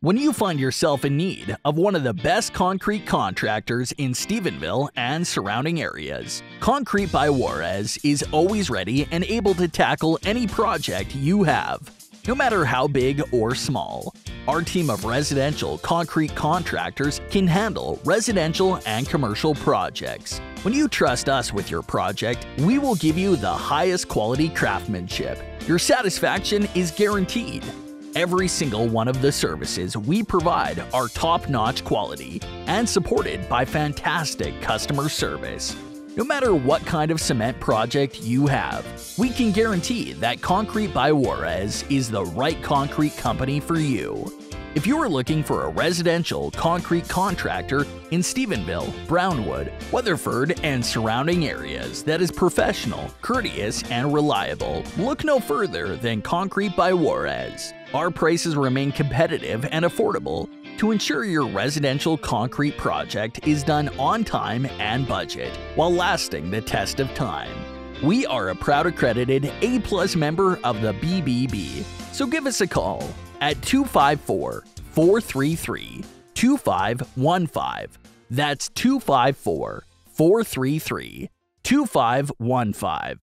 When you find yourself in need of one of the best concrete contractors in Stephenville and surrounding areas, Concrete by Juarez is always ready and able to tackle any project you have, no matter how big or small. Our team of residential concrete contractors can handle residential and commercial projects. When you trust us with your project, we will give you the highest quality craftsmanship. Your satisfaction is guaranteed. Every single one of the services we provide are top-notch quality and supported by fantastic customer service. No matter what kind of cement project you have, we can guarantee that Concrete by Juarez is the right concrete company for you. If you are looking for a residential concrete contractor in Stephenville, Brownwood, Weatherford, and surrounding areas that is professional, courteous, and reliable, look no further than Concrete by Juarez. Our prices remain competitive and affordable to ensure your residential concrete project is done on time and budget while lasting the test of time. We are a proud accredited A-plus member of the BBB, so give us a call at 254 433 2515. That's 254 433 2515.